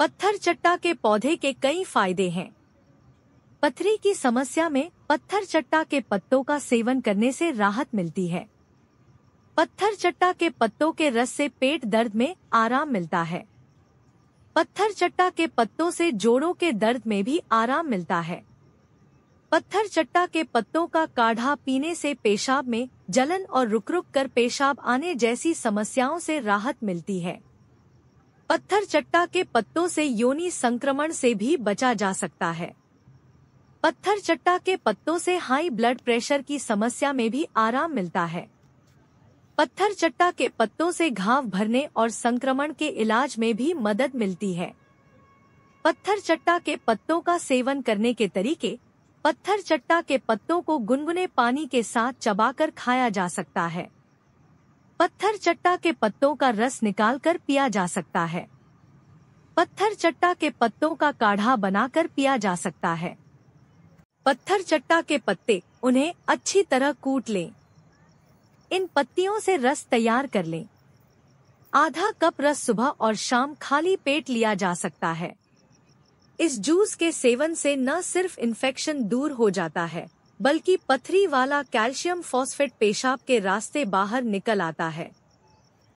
पत्थर चट्टा के पौधे के कई फ़ायदे हैं। पथरी की समस्या में पत्थर चट्टा के पत्तों का सेवन करने से राहत मिलती है। पत्थर चट्टा के पत्तों के रस से पेट दर्द में आराम मिलता है। पत्थर चट्टा के पत्तों से जोड़ों के दर्द में भी आराम मिलता है। पत्थर चट्टा के पत्तों का काढ़ा पीने से पेशाब में जलन और रुक रुक कर पेशाब आने जैसी समस्याओं से राहत मिलती है। पत्थर चट्टा के पत्तों से योनि संक्रमण से भी बचा जा सकता है। पत्थर चट्टा के पत्तों से हाई ब्लड प्रेशर की समस्या में भी आराम मिलता है। पत्थर चट्टा के पत्तों से घाव भरने और संक्रमण के इलाज में भी मदद मिलती है। पत्थर चट्टा के पत्तों का सेवन करने के तरीके, पत्थर चट्टा के पत्तों को गुनगुने पानी के साथ चबाकर खाया जा सकता है। पत्थर चट्टा के पत्तों का रस निकालकर पिया जा सकता है। पत्थर चट्टा के पत्तों का काढ़ा बनाकर पिया जा सकता है। पत्थर चट्टा के पत्ते उन्हें अच्छी तरह कूट लें। इन पत्तियों से रस तैयार कर लें। आधा कप रस सुबह और शाम खाली पेट लिया जा सकता है। इस जूस के सेवन से न सिर्फ़ इन्फेक्शन दूर हो जाता है बल्कि पथरी वाला कैल्शियम फॉस्फेट पेशाब के रास्ते बाहर निकल आता है।